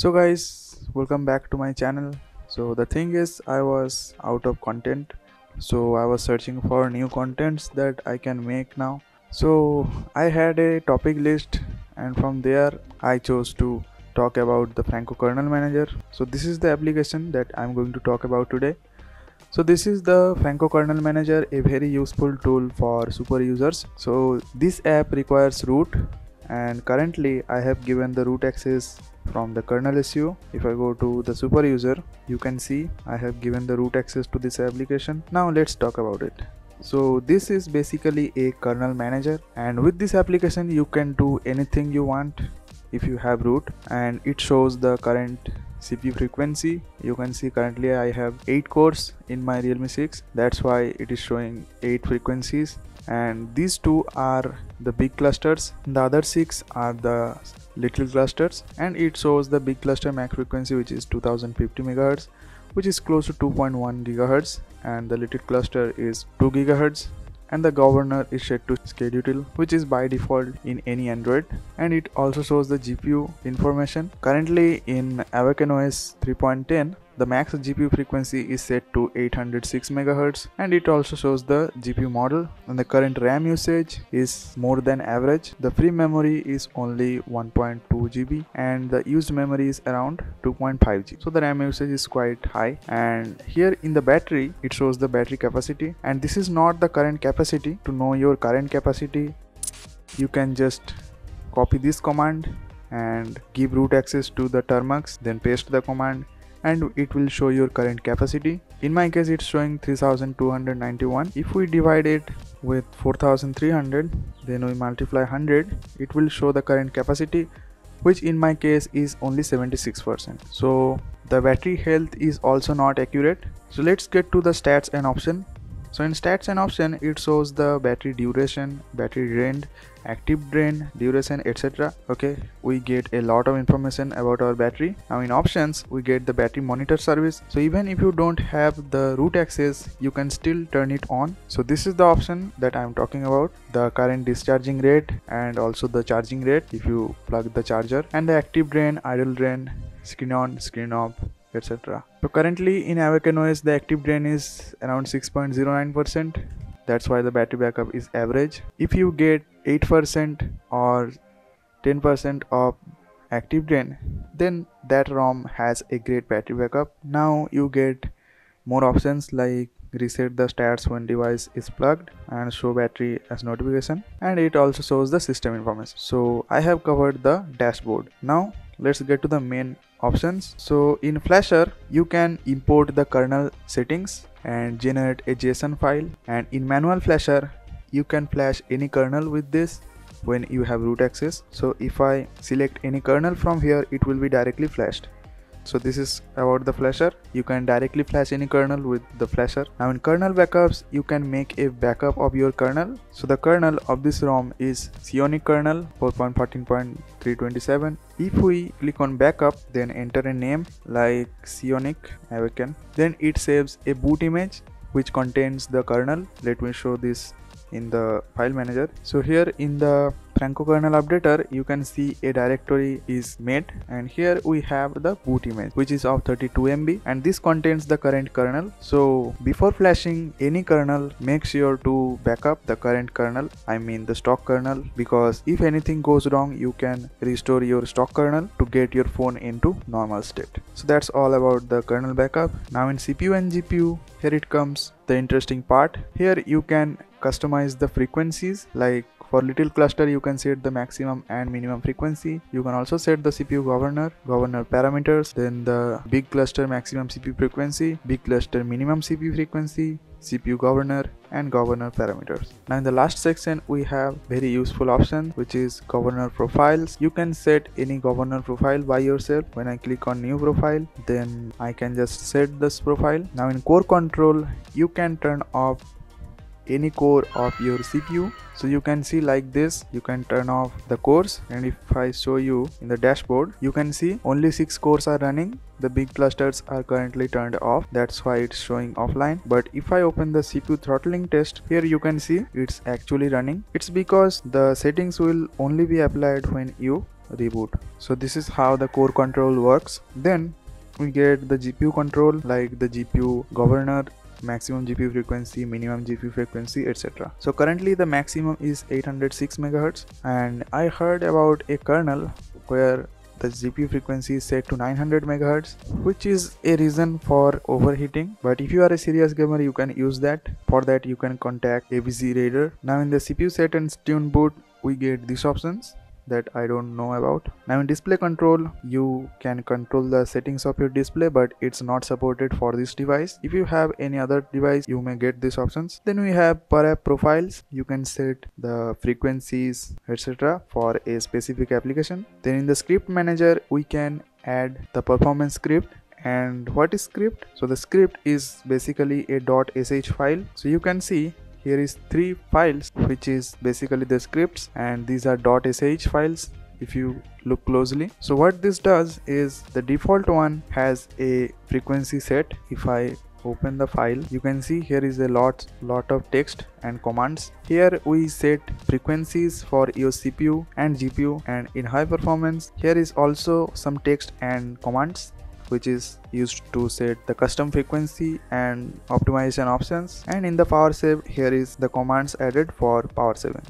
so guys welcome back to my channel. So the thing is i was out of content. So i was searching for new contents that i can make now. So i had a topic list and from there i chose to talk about the franco kernel manager. So this is the application that i'm going to talk about today. So this is the franco kernel manager a very useful tool for super users. So this app requires root and currently I have given the root access from the KernelSU. If I go to the super user, you can see I have given the root access to this application. Now let's talk about it. So this is basically a kernel manager and with this application you can do anything you want if you have root and it shows the current CPU frequency you can see currently I have 8 cores in my Realme 6 that's why it is showing 8 frequencies and these two are the big clusters. The other six are the little clusters. And it shows the big cluster max frequency which is 2050 megahertz which is close to 2.1 gigahertz. And the little cluster is 2 gigahertz. And the governor is set to schedutil which is by default in any android. And it also shows the gpu information. Currently in Awaken OS 3.10 the max GPU frequency is set to 806 MHz and it also shows the GPU model and the current RAM usage is more than average. The free memory is only 1.2 GB and the used memory is around 2.5 GB. So the RAM usage is quite high and here in the battery it shows the battery capacity and this is not the current capacity. To know your current capacity you can just copy this command and give root access to the termux then paste the command and it will show your current capacity. In my case it's showing 3291 if we divide it with 4300 then we multiply 100 it will show the current capacity which in my case is only 76% so the battery health is also not accurate. So let's get to the stats and option. So in stats and option it shows the battery duration battery drain active drain duration etc okay? We get a lot of information about our battery. Now in options we get the battery monitor service. So even if you don't have the root access you can still turn it on. So this is the option that i'm talking about the current discharging rate and also the charging rate if you plug the charger and the active drain idle drain screen on screen off etc. So currently in Awaken OS the active drain is around 6.09% that's why the battery backup is average. If you get 8% or 10% of active drain then that ROM has a great battery backup. Now you get more options like reset the stats when device is plugged and show battery as notification and it also shows the system information. So i have covered the dashboard. Now let's get to the main options. So in flasher you can import the kernel settings and generate a json file and in manual flasher you can flash any kernel with this when you have root access. So if i select any kernel from here it will be directly flashed. So this is about the flasher. You can directly flash any kernel with the flasher. Now in kernel backups you can make a backup of your kernel. So the kernel of this rom is Sionic kernel 4.14.327 if we click on backup then enter a name like Sionic Awaken. Then it saves a boot image which contains the kernel. Let me show this in the file manager. So here in the franco kernel updater you can see a directory is made. And here we have the boot image which is of 32 mb and this contains the current kernel. So before flashing any kernel make sure to backup the current kernel. I mean the stock kernel. Because if anything goes wrong you can restore your stock kernel to get your phone into normal state. So that's all about the kernel backup. Now in cpu and gpu here it comes. The interesting part. Here you can customize the frequencies like for little cluster you can set the maximum and minimum frequency you can also set the cpu governor governor parameters then the big cluster maximum cpu frequency big cluster minimum cpu frequency CPU governor and governor parameters. Now in the last section we have very useful option which is governor profiles. You can set any governor profile by yourself. When I click on new profile then I can just set this profile. Now in core control you can turn off any core of your CPU so you can see like this you can turn off the cores and if I show you in the dashboard you can see only 6 cores are running. The big clusters are currently turned off. That's why it's showing offline. But if I open the CPU throttling test here you can see it's actually running. It's because the settings will only be applied when you reboot. So this is how the core control works. Then we get the gpu control like the gpu governor maximum GPU frequency, minimum GPU frequency, etc. So currently the maximum is 806 MHz and I heard about a kernel where the GPU frequency is set to 900 MHz which is a reason for overheating. But if you are a serious gamer you can use that. For that you can contact AVZ Raider. Now in the CPU set and tune boot we get these options that I don't know about. Now in display control you can control the settings of your display but it's not supported for this device. If you have any other device you may get these options. Then we have per app profiles. You can set the frequencies etc for a specific application. Then in the script manager we can add the performance script and what is script so the script is basically a .sh file so you can see here is three files which is basically the scripts and these are .sh files if you look closely. So what this does is the default one has a frequency set. If i open the file you can see here is a lot lot of text and commands. Here we set frequencies for your cpu and gpu and in high performance here is also some text and commands which is used to set the custom frequency and optimization options. And in the power save here is the commands added for power saving.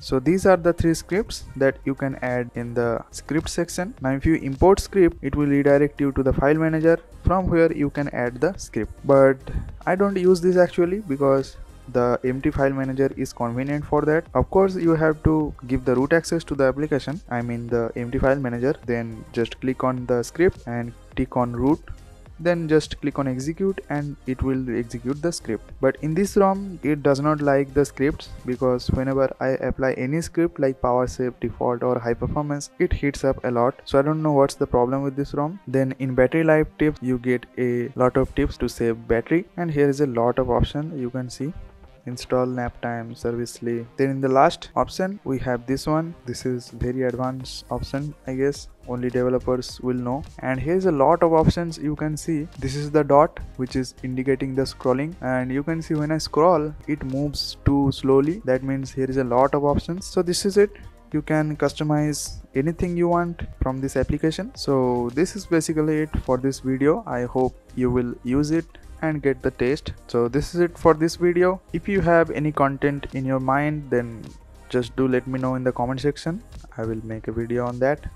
So these are the three scripts that you can add in the script section. Now if you import script it will redirect you to the file manager. From where you can add the script. But i don't use this actually because the MT file manager is convenient for that. Of course you have to give the root access to the application i mean the MT file manager then just click on the script and tick on root then just click on execute and it will execute the script. But in this ROM it does not like the scripts because whenever I apply any script like power save default or high performance it heats up a lot. So I don't know what's the problem with this ROM. Then in battery life tips you get a lot of tips to save battery and here is a lot of option you can see install naptime servicely. Then in the last option we have this one. This is very advanced option i guess. Only developers will know. And here's a lot of options you can see. This is the dot which is indicating the scrolling. And you can see when i scroll it moves too slowly. That means here is a lot of options. So this is it. You can customize anything you want from this application. So this is basically it for this video. I hope you will use it and get the taste. So this is it for this video. If you have any content in your mind then just do let me know in the comment section. I will make a video on that